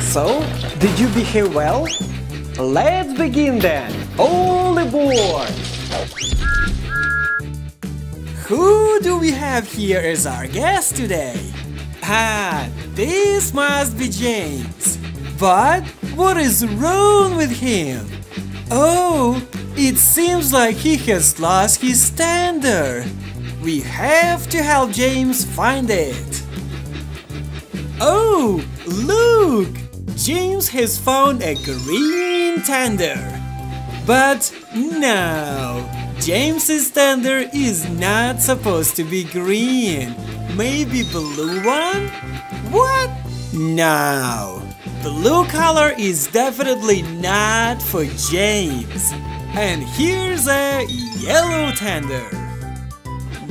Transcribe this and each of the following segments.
So, did you behave well? Let's begin then! All aboard! Who do we have here as our guest today? Ah, this must be James. But what is wrong with him? Oh, it seems like he has lost his tender. We have to help James find it. Oh, look! James has found a green tender. But no, James's tender is not supposed to be green. Maybe blue one? What? No. Blue color is definitely not for James. And here's a yellow tender.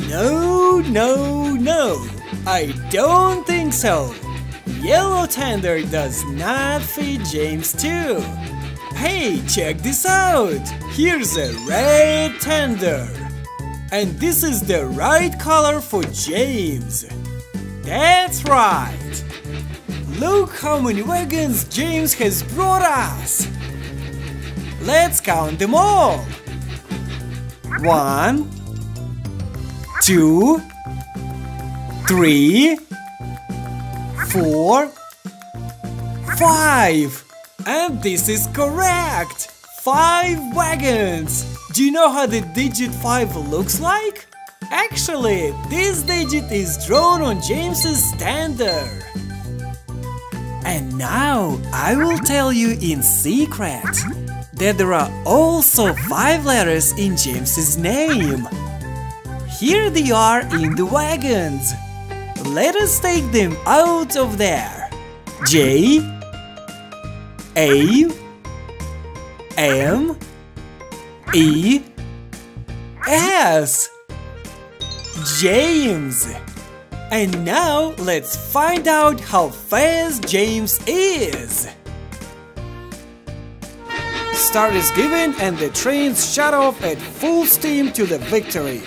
No, no, no. I don't think so. Yellow tender does not fit James too. Hey, check this out! Here's a red tender. And this is the right color for James. That's right. Look how many wagons James has brought us. Let's count them all. One, two, three, four, five. And this is correct! Five wagons! Do you know how the digit 5 looks like? Actually, this digit is drawn on James's standard. And now I will tell you in secret that there are also 5 letters in James's name. Here they are in the wagons. Let us take them out of there. J A M E S James. And now let's find out how fast James is. Start is given and the trains shut off at full steam to the victory.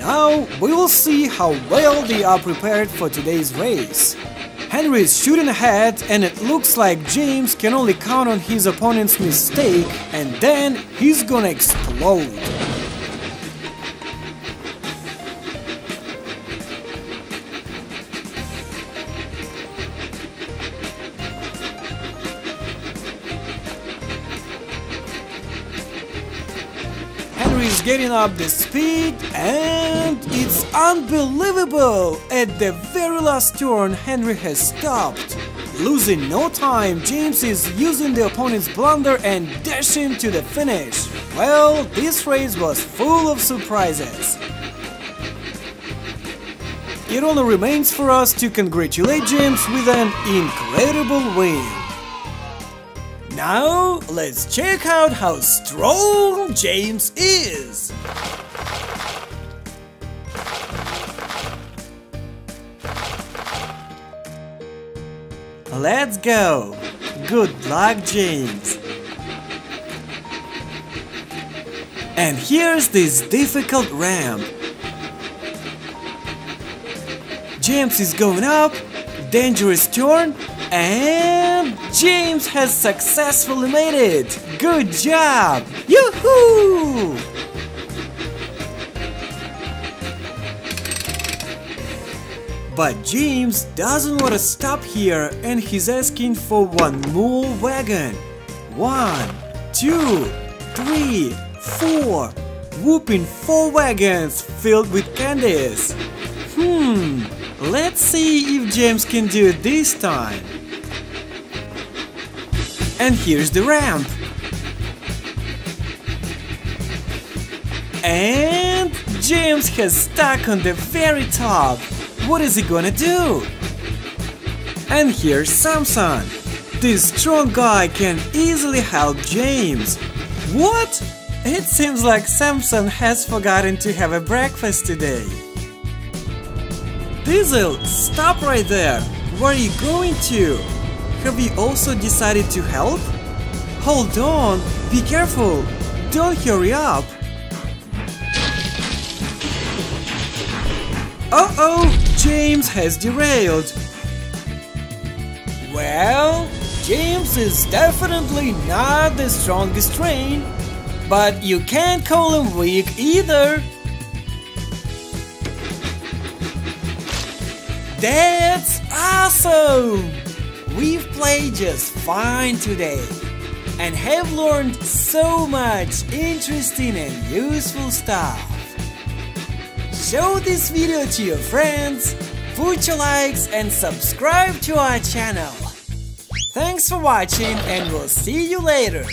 Now we will see how well they are prepared for today's race. Henry is shooting ahead and it looks like James can only count on his opponent's mistake and then he's gonna explode. Getting up the speed and it's unbelievable! At the very last turn Henry has stopped. Losing no time, James is using the opponent's blunder and dashing to the finish. Well, this race was full of surprises. It only remains for us to congratulate James with an incredible win. Now, let's check out how strong James is. Let's go. Good luck, James. And here's this difficult ramp. James is going up, dangerous turn, and James has successfully made it! Good job! Yoo-hoo! But James doesn't want to stop here and he's asking for one more wagon. One, two, three, four. Whooping four wagons filled with candies. Hmm, let's see if James can do it this time. And here's the ramp. And James has stuck on the very top. What is he gonna do? And here's Samson. This strong guy can easily help James. What? It seems like Samson has forgotten to have a breakfast today. Diesel, stop right there! Where are you going to? Have you also decided to help? Hold on, be careful, don't hurry up. Uh-oh, James has derailed. Well, James is definitely not the strongest train, but you can't call him weak either. That's awesome! We've played just fine today and have learned so much interesting and useful stuff. Show this video to your friends, put your likes and subscribe to our channel. Thanks for watching and we'll see you later.